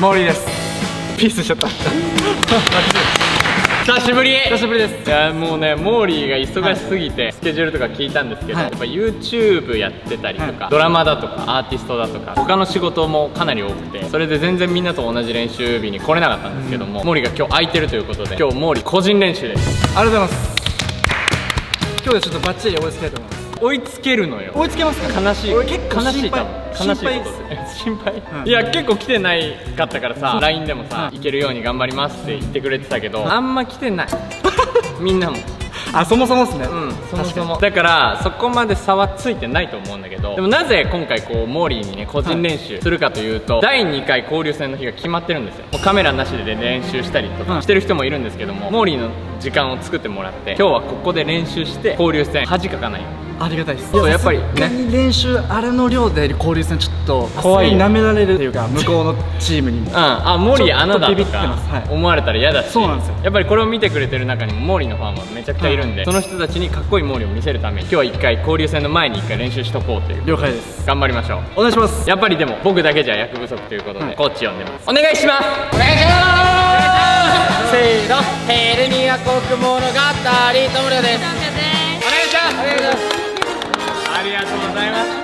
モーリーです。ピースしちゃった。久しぶり。久しぶりです。いやもうねモーリーが忙しすぎて、スケジュールとか聞いたんですけど、はい。やっぱ YouTube やってたりとか、はい。ドラマだとかアーティストだとか他の仕事もかなり多くてそれで全然みんなと同じ練習日に来れなかったんですけども、モーリーが今日空いてるということで今日モーリー個人練習です。ありがとうございます。今日でちょっとバッチリ追いつけたいと思います追いつけるのよ。追いつけますか？悲しい。俺結構悲しい悲しい心配。うん。いや結構来てないかったからさ LINE でもさ、はい行けるように頑張りますって言ってくれてたけど。あんま来てない。みんなも。あそもそもですね。うんそもそも。だからそこまで差はついてないと思うんだけどでもなぜ今回こうモーリーにね個人練習するかというと、第2回交流戦の日が決まってるんですよ。もうカメラなしで練習したりとうんかしてる人もいるんですけども、モーリーの時間を作ってもらって今日はここで練習して交流戦恥かかないようにありがたいです。そうやっぱりね。練習あれの量で交流戦ちょっと怖いよなめられるっていうか向こうのチームにも。うん、あモーリー穴だとか思われたら嫌だし。そうなんですよ。やっぱりこれを見てくれてる中にもモーリーのファンはめちゃくちゃいるんで、その人たちにかっこいいモーリーを見せるために今日は一回交流戦の前に一回練習しとこうという了解です。頑張りましょう。お願いします。やっぱりでも僕だけじゃ役不足ということで、はい。コーチ呼んでます。お願いします。お願いしますせーの。ヘルニア航空物語友良ですお願いしますお願いしますざいます。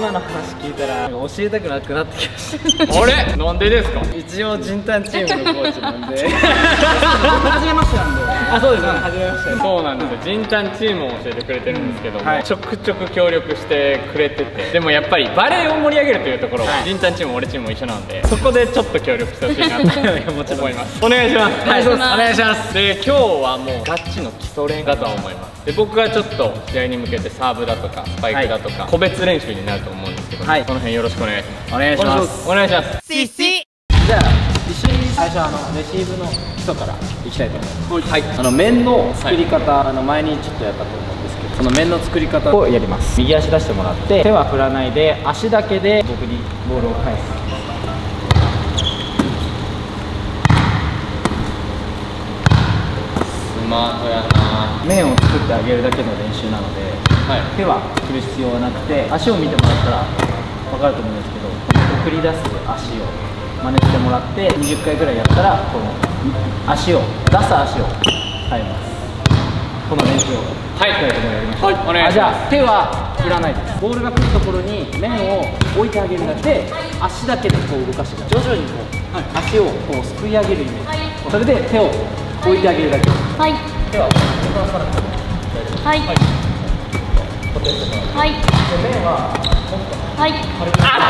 今の話聞いたら教えたくなくなってきました。あれ？なんでですか？一応人丹チームのコーチなんで。初めましてなんで。あそうですね初めまして。そうなんですよ、ジンタンチームを教えてくれてるんですけども、はい。ちょくちょく協力してくれてて、でもやっぱりバレエを盛り上げるというところは、はい。ジンタンチームも俺チームも一緒なので、そこでちょっと協力してほしいなと 思います。お願いします。はいお願いします。で、今日はもうガチの基礎練だとは思います。で、僕はちょっと試合に向けてサーブだとかスパイクだとか、個別練習になると思うんですけど、はいその辺よろしくお願いします。お願いします。お願いします。じゃあ一緒に最初あのレシーブの基礎からいきたいと思います。はい。あの面の作り方、あの前にちょっとやったと思うんですけどその面の作り方をやります。右足出してもらって手は振らないで足だけで僕にボールを返す。スマートやな。面を作ってあげるだけの練習なので。はい。手は振る必要はなくて足を見てもらったら分かると思うんですけど送り出す足を真似してもらって20回ぐらいやったらこの足を出す足を変えます。この練習をはい。2人ともやりましょう、はい。お願いします。あじゃあ手は振らないです。ボールが来るところに面を置いてあげるだけで足だけでこう動かして徐々にこう、足をこうすくい上げるイメージ、それで手を置いてあげるだけ。はい。手ははい。はい。はい。あっ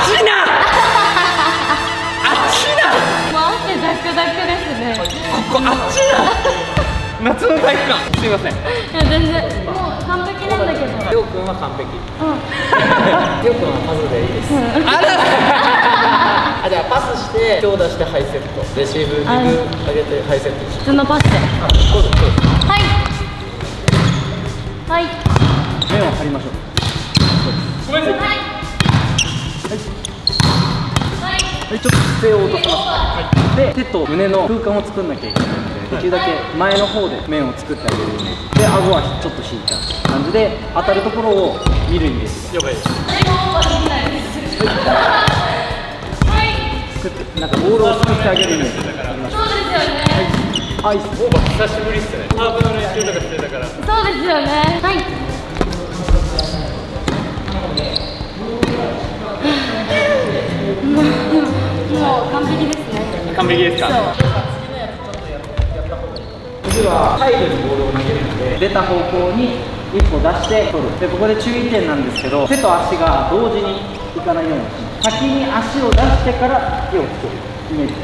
ちなもう汗ダクダクですね。ここあっちな夏の体育館すいませんいや全然もう完璧なんだけど。りょうくんは完璧うん。りょうくんはパスでいいですあら あじゃあパスして手を出してハイセットレシーブリブあ上げてハイセット普通のパスで。あそうですそうですはい。はい。面を張りましょう。ごめんなさい。はい。ちょっと姿勢を落とします、で手と胸の空間を作んなきゃいけないのでできるだけ前の方で面を作ってあげる。イメージで顎はちょっと引いた感じで当たるところを見るイメージ了解です作ってなんかボールを作ってあげるイメージそうですよね。はい。オーバー久しぶりっすね。ハーブの練習とかしてたから。そうですよね。はい。もう完璧ですね。完璧ですか次はサイドにボールを投げるので出た方向に一歩出して取るでここで注意点なんですけど手と足が同時にいかないよう。にします先に足を出してから手をつけるイメージ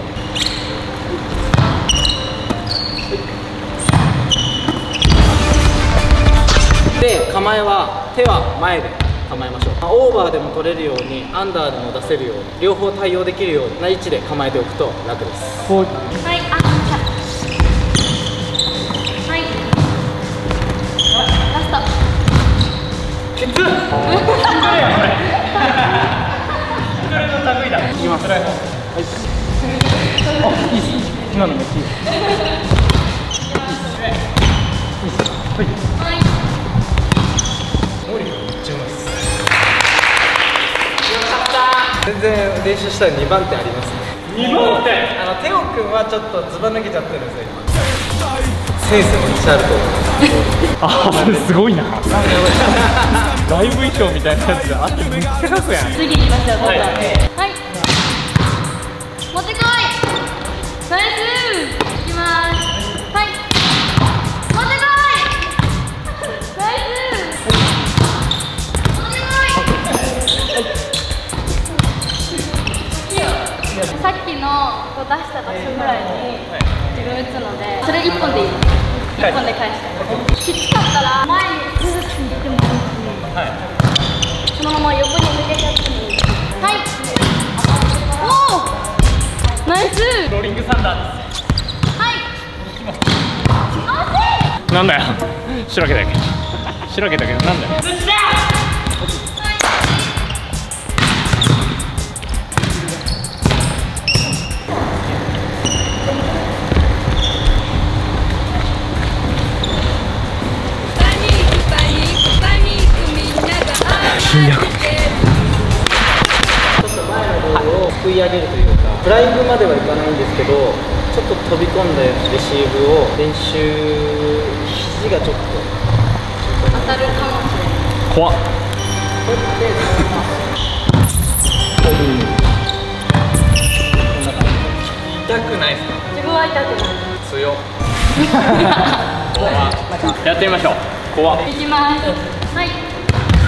でで構えは手は前で構えましょう。オーバーでも取れるようにアンダーでも出せるように両方対応できるような位置で構えておくと楽です。はい。あ。はい。ラスト。いきます。はい。あいいっす。今のめっちゃい。いです全然練習したら2番手ありますね。2番手？あのテオ君はちょっとずば抜けちゃってるんですよ今。センスもおっしゃると思あそれすごいな。ライブ衣装みたいなやつがあってめっちゃかっこやん。次行きましょうは。いはい、持ってこい。ナイス。行きますさっきのこう出した場所ぐらいに自分打つのでそれ1本でいい。1本で返して。きつかったら前にずっと行ってもい。いしそのまま横に抜けちゃってもいいはい。おおナイス。ローリングサンダーです。はい。なんだよ。白毛だけ。ど白毛だけどなんだよをすくい上げるというかフライングまではいかないんですけどちょっと飛び込んでレシーブを練習肘がちょっと当たるかもしれない怖っ。痛くないですか？自分は痛くない強っ。やってみましょう。怖っ。いきます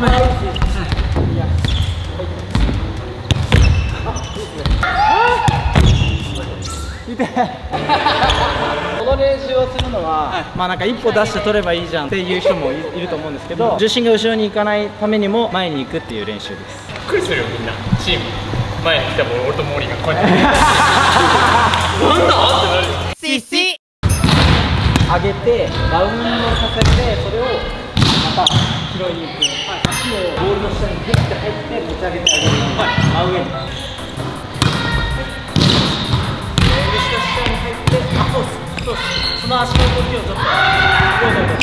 この練習をするのは、まあなんか一歩出して取ればいいじゃんっていう人もいいると思うんですけど重心が後ろに行かないためにも前に行くっていう練習です。びっくりするよみんな。チーム。前に来たボール俺とモーリーがこうやってなんだ？ってなるよ上げてバウンドさせてそれをまた拾いに行く、足をボールの下にグッて入って持ち上げてあげる、はい真上にボール下下に入ってあそうっすそうっすその足の動きをちょっと覚えておいて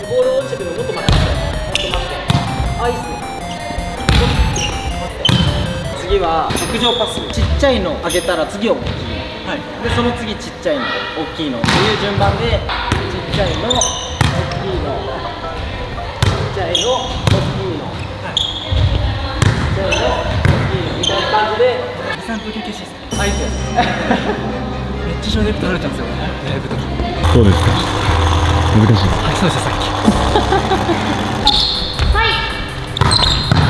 でボール落ちてくるのもっと待ってもっと待ってあいいっすね次は直上パスちっちゃいの上げたら次大きいの、はい、でその次ちっちゃいの。大きいの。っていう順番でちっちゃいの。ちっちゃい。の大きい。の、はい、ちっちゃい。の大きい。のみたい。な感じで3分休憩してい。い。ですかあい。い。ですよめっちゃ小デプト取れたんですよライブとかそうですか難しい。はい。そうでしたさっきはい。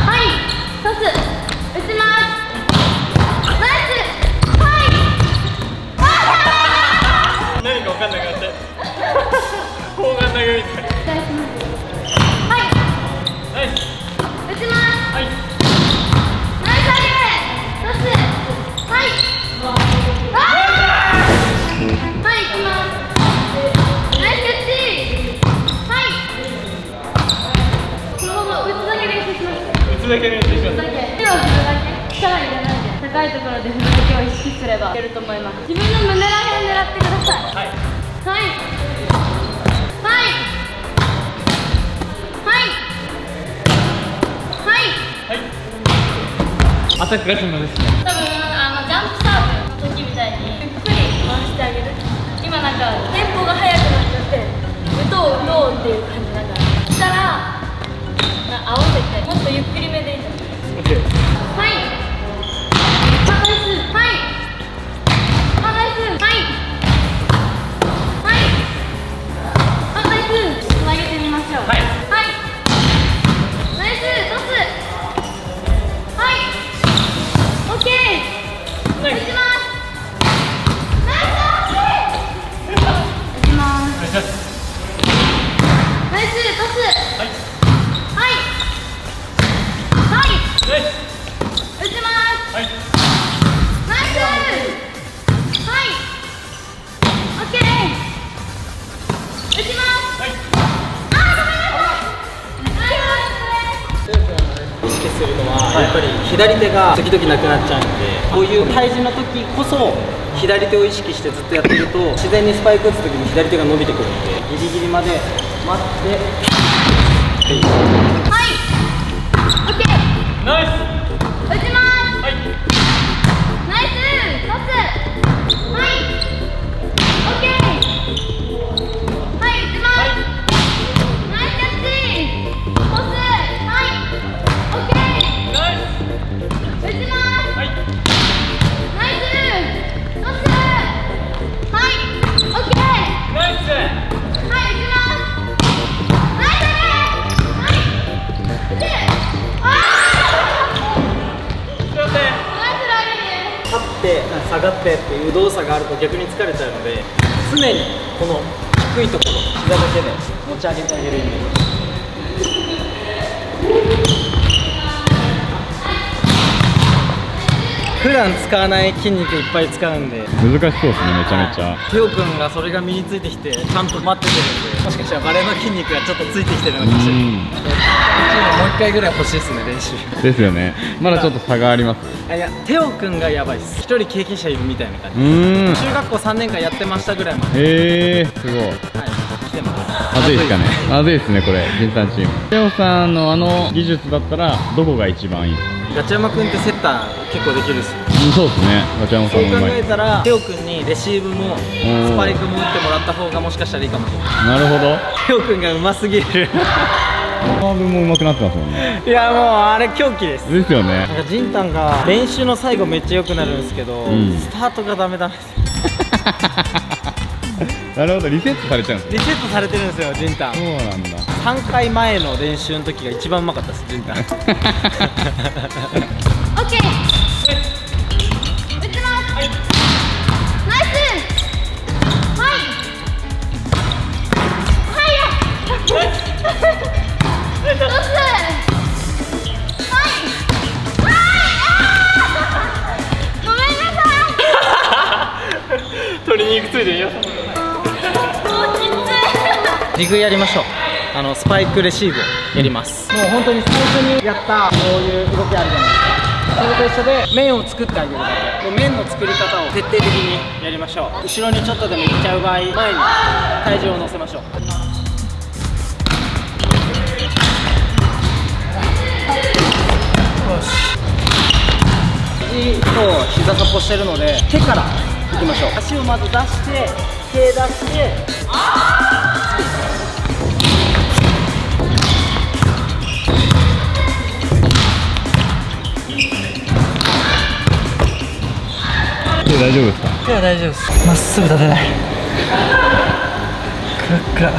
はい。トス。打ちます。ナイス。はい。何か分かんなくなって砲丸投げみたい。だけ練習します手を振るだけ力入れない。で高い。ところで振るだけを意識すればい。けると思い。ます自分の胸ら辺狙ってください。はい。はい。はい。はい。はい。はい。アタックが暇ですね左手が時々なくなっちゃうんでこういう対峙の時こそ左手を意識してずっとやってると自然にスパイク打つ時に左手が伸びてくるんでギリギリまで待って。はい動作があると逆に疲れちゃうので常にこの低いところ膝だけで持ち上げてあげるイメージ普段使わない筋肉いっぱい使うんで。難しそうですねめちゃめちゃ。テオくんがそれが身についてきてちゃんと待っててるんで。もしかしたらバレーの筋肉がちょっとついてきてるのかもしれない。うんもう一回ぐらい欲しいですね練習。ですよね。まだちょっと差があります。あいやテオくんがやばいです。一人経験者いるみたいな感うじ中学校3年間やってましたぐらいまで、へえすごい。はい、来てます。まずいですかね。まずいですねこれ。銀さんチーム。テオさんのあの技術だったらどこが一番いい？ガチャマくんってセッター結構できるっすよ。うんそうですね。ガチャモさそう考んもうまい。えたらテオくんにレシーブもスパイクも打ってもらった方がもしかしたらいいかもしれない。なるほど。テオくんがうますぎる。カーブも上手くなってますもんね。いやもうあれ狂気です。ですよね。なんかジンタンが練習の最後めっちゃ良くなるんですけど、ん。スタートがダメなんですよ。なるほどリセットされちゃうんですリセットされてるんですよジンタンそうなんだ。3回前の練習の時が一番うまかったですジンタンー。い。鶏肉ついてるよもうきつい。リグやりましょう。あのスパイクレシーブをやります。もう本当に最初にやったこういう動きあるじゃないですか。それと一緒で面を作ってあげるだけ。もう面の作り方を徹底的にやりましょう。後ろにちょっとでも行っちゃう場合前に体重を乗せましょう。肘と膝サポしてるので手から行きましょう。足をまず出して手出して。手大丈夫ですか？手は大丈夫です。まっすぐ立てない。クラックラ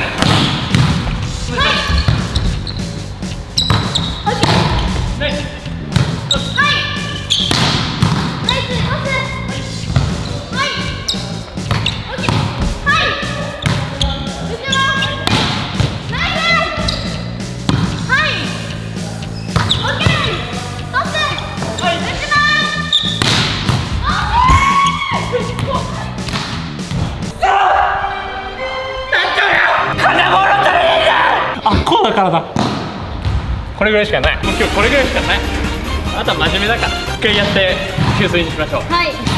からだ。これぐらいしかない。もう今日これぐらいしかない。あとは真面目だから。一回やって給水にしましょう。はい。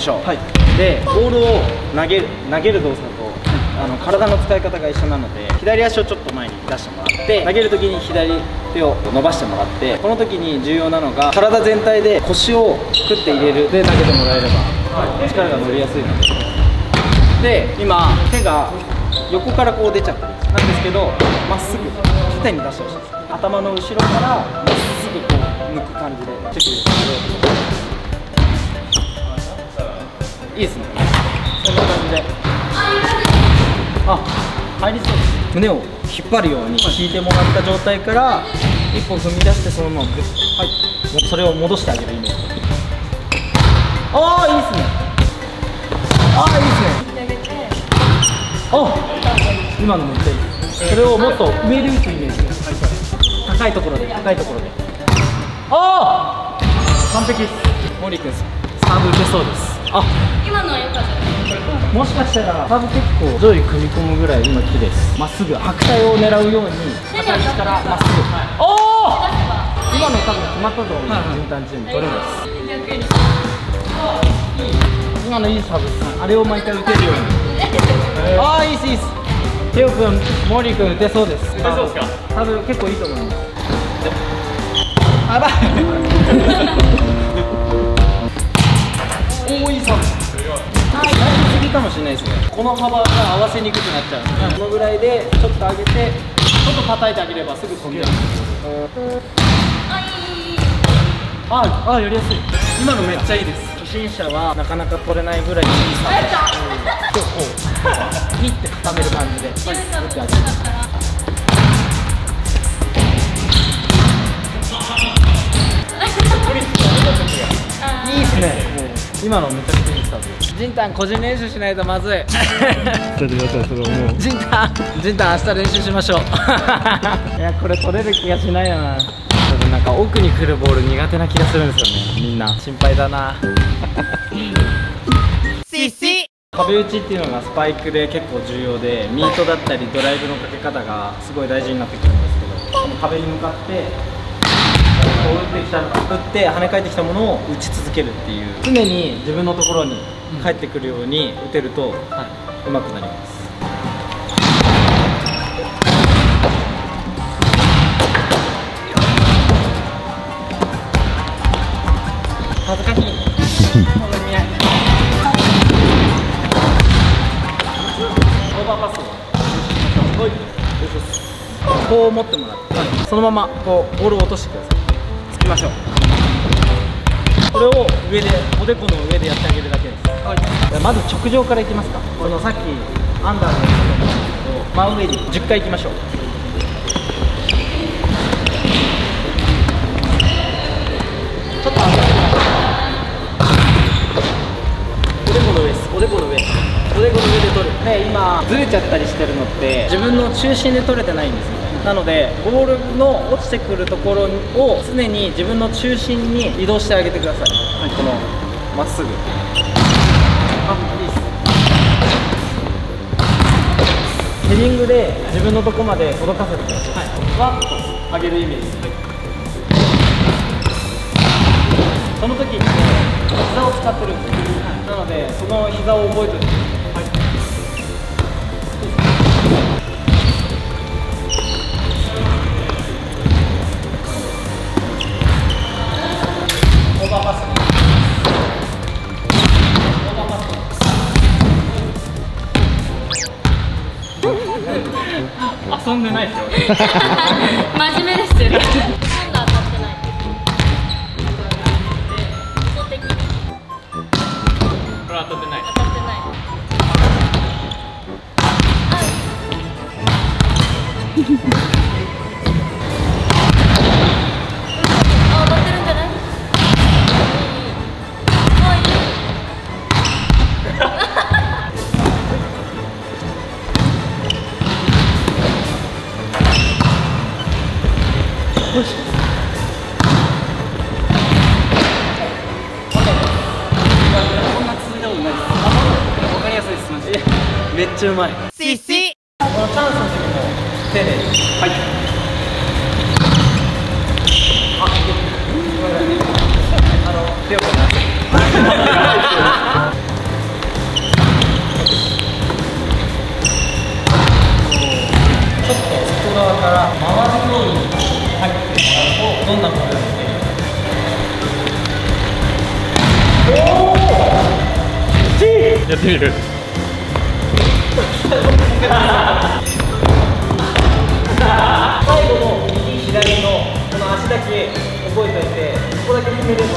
ましょう、でボールを投げる投げる動作とあの体の使い方が一緒なので左足をちょっと前に出してもらって投げるときに左手を伸ばしてもらってこの時に重要なのが体全体で腰をクッて入れる。で投げてもらえれば力が乗りやすいので。で今手が横からこう出ちゃってる。んですなんですけどまっすぐ縦に出してほしいです。頭の後ろからまっすぐこう抜く感じでチェックですいいですね。あ入りそうです胸を引っ張るように引いてもらった状態から一歩踏み出してそのままグッはいもうそれを戻してあげるイメージ。ああいいっすね。ああいいっすね。あ今のめっちゃいい。それをもっと上で打つイメージ。高いところで高いところで。ああ完璧です。森君サーブ打てそうですあ今のは良かったです。もしかしたらサーブ結構上位組み込むぐらい今木です。まっすぐ白帯を狙うように片足からまっすぐ。おお今の多分決まったと思う。順単チーム取れないです。逆に今のいいサーブですあれを毎回打てるように。ああいいっすいいっす。テオ君モーリー君打てそうです。打てそうですか？多分結構いいと思います。あばい おおいい。サーブはいやりすぎかもしれないですね。この幅が合わせにくくなっちゃう。このぐらいでちょっと上げてちょっと叩いてあげればすぐ飛んでる。あい。いいいいいああやりやすい。今のめっちゃいいです。初心者はなかなか取れないぐらいいいサーブ今日こうピッて固める感じで。自分が打ってあげる打ったらいいっす。ね今のめちゃくちゃいいサーブジンタン個人練習しないとまずい。それで私それ思う。ジンタンジンタン明日練習しましょう。いやこれ取れる気がしないよな。多分なんか奥に来るボール苦手な気がするんですよね。みんな。心配だな。壁打ちっていうのがスパイクで結構重要でミートだったりドライブのかけ方がすごい大事になってくるんですけどこの壁に向かってこう打ってきた打って跳ね返ってきたものを打ち続けるっていう。常に自分のところに返ってくるように打てると、うまくなります。恥ずかしい。ごめんねオーバーパスを。はいこう持ってもらって。そのままこうボールを落としてくださいましょう。これを上でおでこの上でやってあげるだけです、じゃあまず直上からいきますか。そのさっきアンダーのやつを真上に10回いきましょう。ちょっとおでこの上です。おでこの上。おでこの上で取る。で今ずれちゃったりしてるのって。自分の中心で取れてないんですよねなのでボールの落ちてくるところを常に自分の中心に移動してあげてください、このまっすぐ。あいいです。ヘディングで自分のとこまで届かせてください、わっと上げるイメージ。その時って膝を使ってるんです。よなのでその膝を覚えておいて遊んでないですよ真面目ですよめ最後の右左のこの足だけ覚えておいてここだけ決めればいい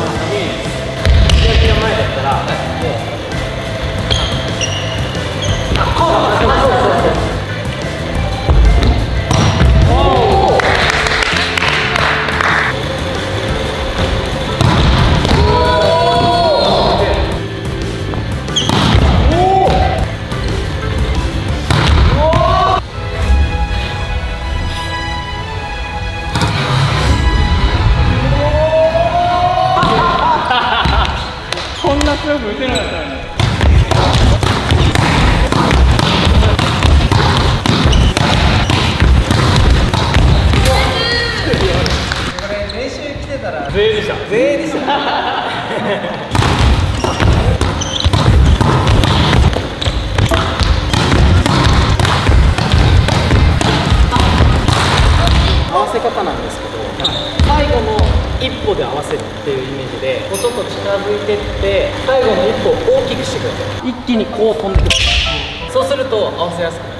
左の前だったらもう合わせ方なんですけど、最後の一歩で合わせるっていうイメージでこうちょっと近づいてって最後の一歩を大きくしてください。一気にこう飛んでくるそうすると合わせやすくなり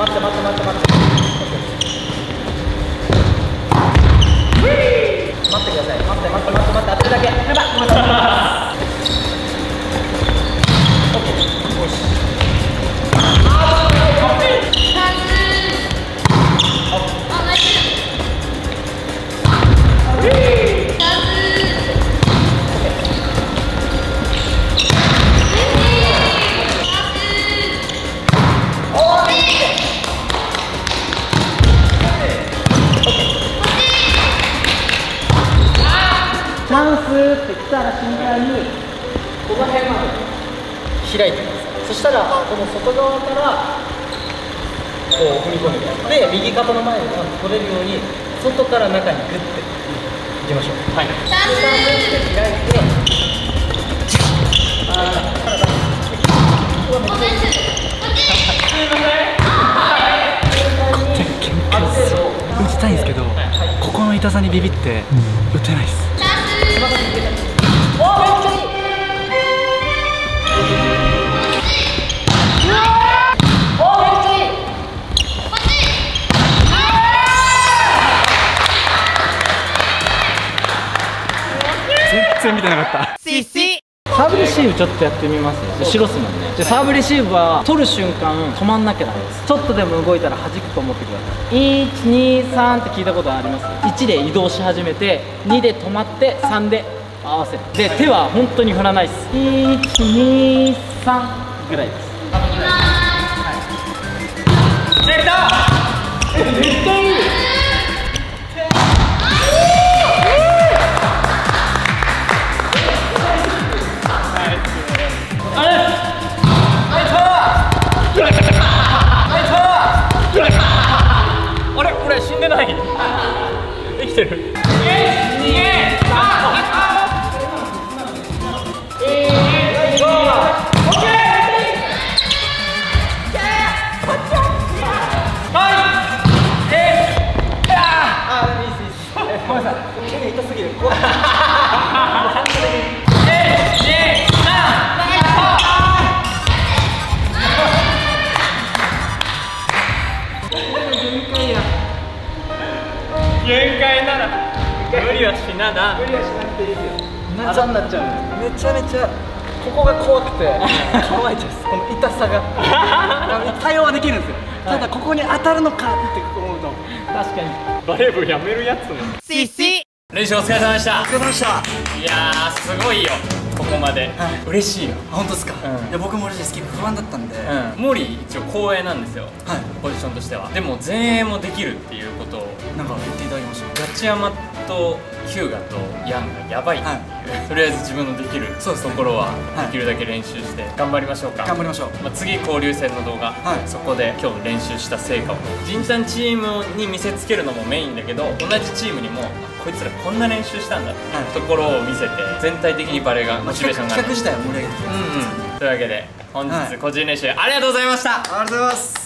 待って待って待って待って待ってください待って待って待って待って当てるだけやばいごめんなさいの辺まで開いてくださいそしたらこの外側からこう踏み込んでで右肩の前が取れるように外から中にグッていきましょう。はい。開いてい打ちたいんですけど、ここの痛さにビビって打てないです、全然見てなかった。サーブレシーブちょっとやってみますね。後ろっすもんね。でサーブレシーブは取る瞬間止まんなきゃダメです。ちょっとでも動いたら弾くと思ってください。123って聞いたことあります？1で移動し始めて2で止まって3で合わせる。で手は本当に振らないです。123ぐらいですれ俺死んでない。生きてる。限界なら無理はしなだ無理はしなくていいですよあざになっちゃうめちゃめちゃここが怖くて。乾いちゃうこの痛さが。対応はできるんですよ。ただここに当たるのかって思うと。確かに。バレー部やめるやつも。練習お疲れ様でした。お疲れ様でした。いやーすごいよ。ここまで、嬉しいよ。本当ですか、うん。いや僕も嬉しいです。結構不安だったんで、うん。モーリー一応後衛なんですよ。はい。ポジションとしては。でも前衛もできるっていうことを。なんか言っていただきましたガチ山っとヒューガとヤンがやばいっていう、とりあえず自分のできるところははい。できるだけ練習して頑張りましょうか、頑張りましょう。まあ、次交流戦の動画、はい。そこで今日練習した成果を仁ちゃんチームに見せつけるのもメインだけど同じチームにもこいつらこんな練習したんだってはい。ところを見せて全体的にバレーがモチベーションが上がる企画自体を盛り上げていきますうんうん。というわけで本はい。日個人練習ありがとうございました。ありがとうございます